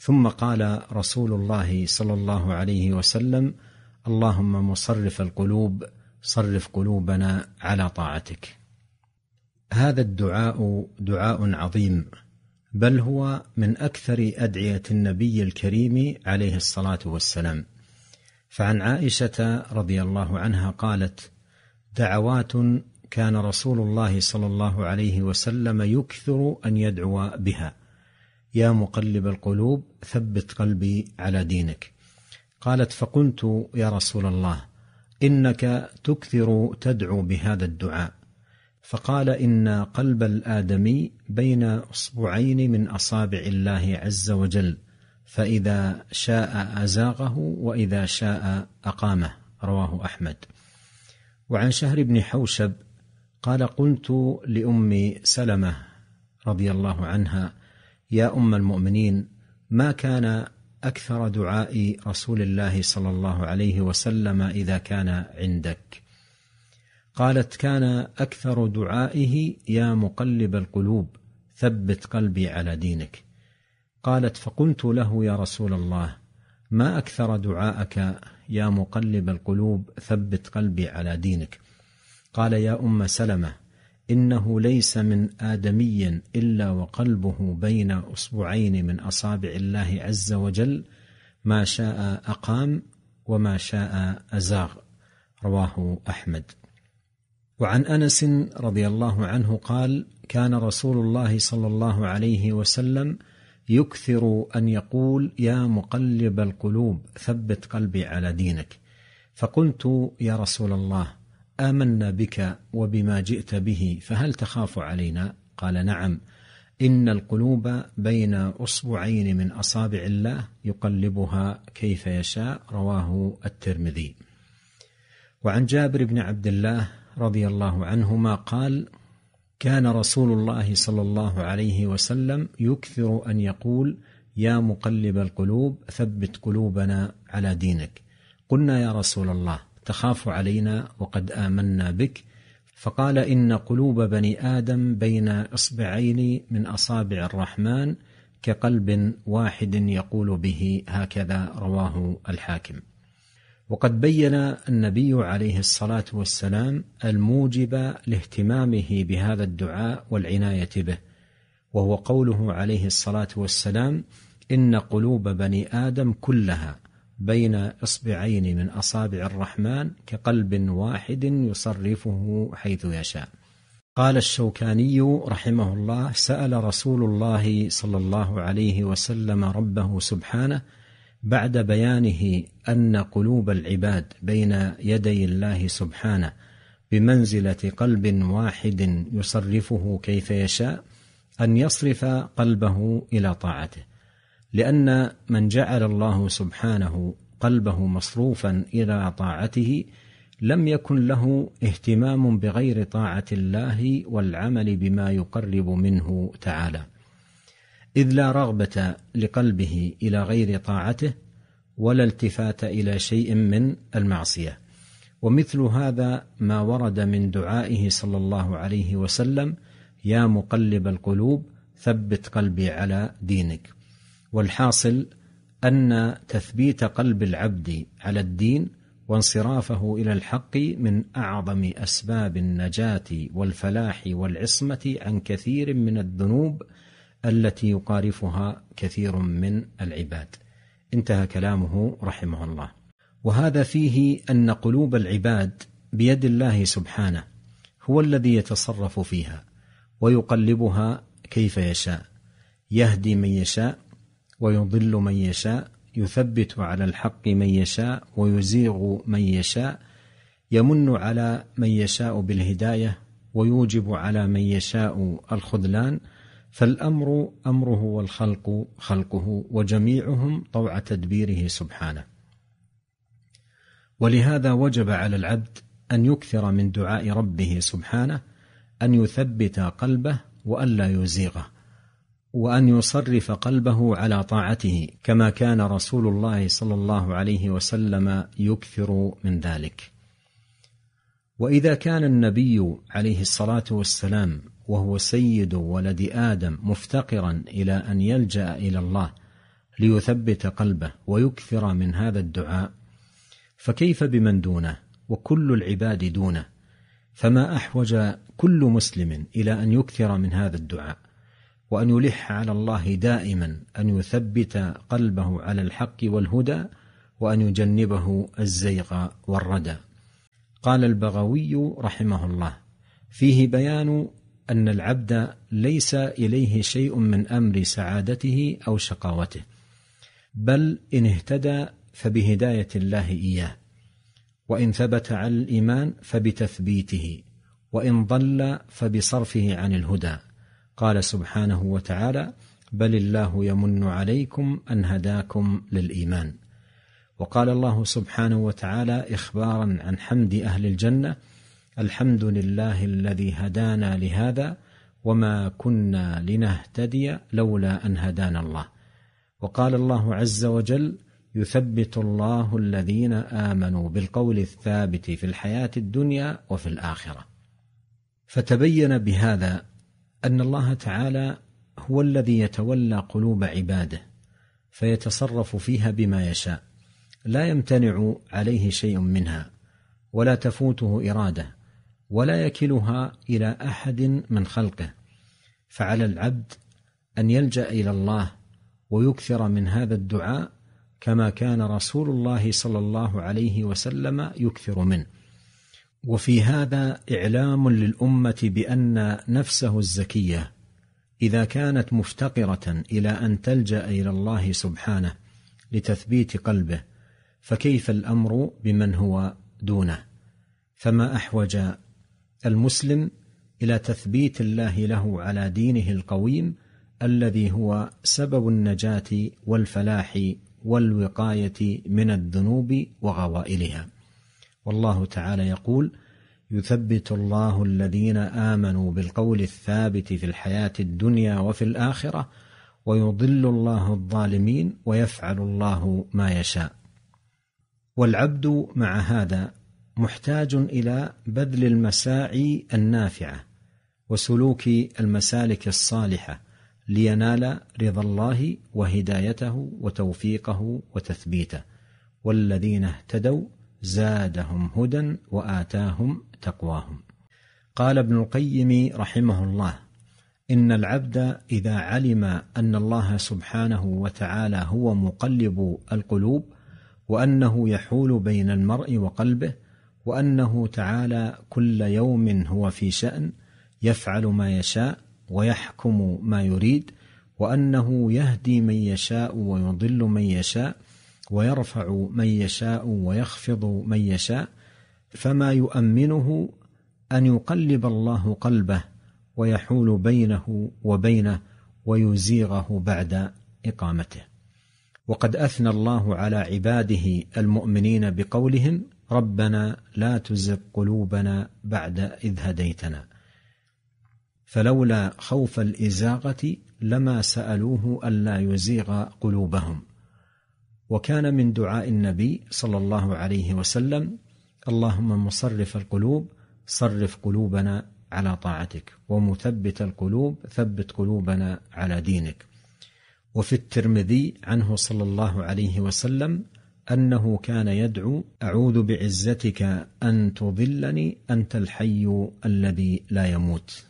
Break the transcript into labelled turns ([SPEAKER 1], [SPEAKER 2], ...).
[SPEAKER 1] ثم قال رسول الله صلى الله عليه وسلم اللهم مصرف القلوب صرف قلوبنا على طاعتك. هذا الدعاء دعاء عظيم بل هو من أكثر أدعية النبي الكريم عليه الصلاة والسلام. فعن عائشة رضي الله عنها قالت دعوات كان رسول الله صلى الله عليه وسلم يكثر أن يدعو بها. يا مقلب القلوب ثبت قلبي على دينك. قالت فقلت يا رسول الله إنك تكثر تدعو بهذا الدعاء. فقال إن قلب الآدمي بين أصبعين من أصابع الله عز وجل فإذا شاء أزاغه وإذا شاء أقامه. رواه أحمد. وعن شهر بن حوشب قال قلت لأم سلمة رضي الله عنها يا أم المؤمنين ما كان أكثر دعاء رسول الله صلى الله عليه وسلم إذا كان عندك؟ قالت كان أكثر دعائه يا مقلب القلوب ثبت قلبي على دينك. قالت فقلت له يا رسول الله ما أكثر دعاءك يا مقلب القلوب ثبت قلبي على دينك؟ قال يا أم سلمة إنه ليس من آدمي إلا وقلبه بين اصبعين من أصابع الله عز وجل ما شاء أقام وما شاء أزاغ رواه أحمد. وعن أنس رضي الله عنه قال كان رسول الله صلى الله عليه وسلم يكثر أن يقول يا مقلب القلوب ثبت قلبي على دينك. فقلت يا رسول الله آمنا بك وبما جئت به فهل تخاف علينا؟ قال نعم. إن القلوب بين أصبعين من أصابع الله يقلبها كيف يشاء رواه الترمذي. وعن جابر بن عبد الله رضي الله عنهما قال كان رسول الله صلى الله عليه وسلم يكثر أن يقول يا مقلب القلوب ثبت قلوبنا على دينك. قلنا يا رسول الله تخاف علينا وقد آمنا بك. فقال إن قلوب بني آدم بين إصبعين من أصابع الرحمن كقلب واحد يقول به هكذا رواه الحاكم. وقد بين النبي عليه الصلاة والسلام الموجب لاهتمامه بهذا الدعاء والعناية به وهو قوله عليه الصلاة والسلام إن قلوب بني آدم كلها بين إصبعين من أصابع الرحمن كقلب واحد يصرفه حيث يشاء. قال الشوكاني رحمه الله سأل رسول الله صلى الله عليه وسلم ربه سبحانه بعد بيانه أن قلوب العباد بين يدي الله سبحانه بمنزلة قلب واحد يصرفه كيف يشاء أن يصرف قلبه إلى طاعته. لأن من جعل الله سبحانه قلبه مصروفا إلى طاعته لم يكن له اهتمام بغير طاعة الله والعمل بما يقرب منه تعالى. إذ لا رغبة لقلبه إلى غير طاعته ولا التفات إلى شيء من المعصية. ومثل هذا ما ورد من دعائه صلى الله عليه وسلم يا مقلب القلوب ثبت قلبي على دينك. والحاصل أن تثبيت قلب العبد على الدين وانصرافه إلى الحق من أعظم أسباب النجاة والفلاح والعصمة عن كثير من الذنوب التي يقارفها كثير من العباد. انتهى كلامه رحمه الله. وهذا فيه أن قلوب العباد بيد الله سبحانه هو الذي يتصرف فيها ويقلبها كيف يشاء يهدي من يشاء ويضل من يشاء يثبت على الحق من يشاء ويزيغ من يشاء يمن على من يشاء بالهداية ويوجب على من يشاء الخذلان. فالأمر أمره والخلق خلقه وجميعهم طوع تدبيره سبحانه. ولهذا وجب على العبد أن يكثر من دعاء ربه سبحانه أن يثبت قلبه والا يزيغه. وأن يصرف قلبه على طاعته كما كان رسول الله صلى الله عليه وسلم يكثر من ذلك. وإذا كان النبي عليه الصلاة والسلام وهو سيد ولد آدم مفتقرا إلى أن يلجأ إلى الله ليثبت قلبه ويكثر من هذا الدعاء فكيف بمن دونه؟ وكل العباد دونه فما أحوج كل مسلم إلى أن يكثر من هذا الدعاء. وأن يلح على الله دائما أن يثبت قلبه على الحق والهدى وأن يجنبه الزيغ والردى. قال البغوي رحمه الله فيه بيان أن العبد ليس إليه شيء من أمر سعادته أو شقاوته بل إن اهتدى فبهداية الله إياه وإن ثبت على الإيمان فبتثبيته وإن ضل فبصرفه عن الهدى. قال سبحانه وتعالى بل الله يمن عليكم أن هداكم للإيمان. وقال الله سبحانه وتعالى إخبارا عن حمد أهل الجنة الحمد لله الذي هدانا لهذا وما كنا لنهتدي لولا أن هدانا الله. وقال الله عز وجل يثبت الله الذين آمنوا بالقول الثابت في الحياة الدنيا وفي الآخرة. فتبين بهذا أن الله تعالى هو الذي يتولى قلوب عباده فيتصرف فيها بما يشاء. لا يمتنع عليه شيء منها ولا تفوته إرادة ولا يكلها إلى أحد من خلقه. فعلى العبد أن يلجأ إلى الله ويكثر من هذا الدعاء كما كان رسول الله صلى الله عليه وسلم يكثر منه. وفي هذا إعلام للأمة بأن نفسه الزكية إذا كانت مفتقرة إلى أن تلجأ إلى الله سبحانه لتثبيت قلبه فكيف الأمر بمن هو دونه؟ فما أحوج المسلم إلى تثبيت الله له على دينه القويم الذي هو سبب النجاة والفلاح والوقاية من الذنوب وغوائلها. والله تعالى يقول يثبت الله الذين آمنوا بالقول الثابت في الحياة الدنيا وفي الآخرة ويضل الله الظالمين ويفعل الله ما يشاء. والعبد مع هذا محتاج إلى بذل المساعي النافعة وسلوك المسالك الصالحة لينال رضا الله وهدايته وتوفيقه وتثبيته. والذين اهتدوا زادهم هدى وآتاهم تقواهم. قال ابن القيم رحمه الله إن العبد إذا علم أن الله سبحانه وتعالى هو مقلب القلوب وأنه يحول بين المرء وقلبه وأنه تعالى كل يوم هو في شأن يفعل ما يشاء ويحكم ما يريد وأنه يهدي من يشاء ويضل من يشاء ويرفع من يشاء ويخفض من يشاء فما يؤمنه أن يقلب الله قلبه ويحول بينه وبينه ويزيغه بعد إقامته. وقد أثنى الله على عباده المؤمنين بقولهم ربنا لا تزغ قلوبنا بعد إذ هديتنا. فلولا خوف الإزاغة لما سألوه ألا يزيغ قلوبهم. وكان من دعاء النبي صلى الله عليه وسلم اللهم مصرف القلوب صرف قلوبنا على طاعتك ومثبت القلوب ثبت قلوبنا على دينك. وفي الترمذي عنه صلى الله عليه وسلم أنه كان يدعو أعوذ بعزتك أن تضلني أنت الحي الذي لا يموت.